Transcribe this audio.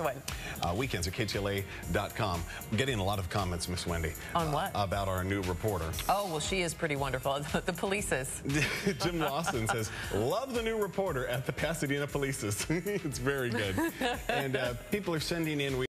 Uh, weekends at KTLA.com. Getting a lot of comments, Miss Wendy. On uh, what? Uh, about our new reporter. Oh, well, she is pretty wonderful. the police is. Jim Lawson says, love the new reporter at the Pasadena Polices. it's very good. and uh, people are sending in.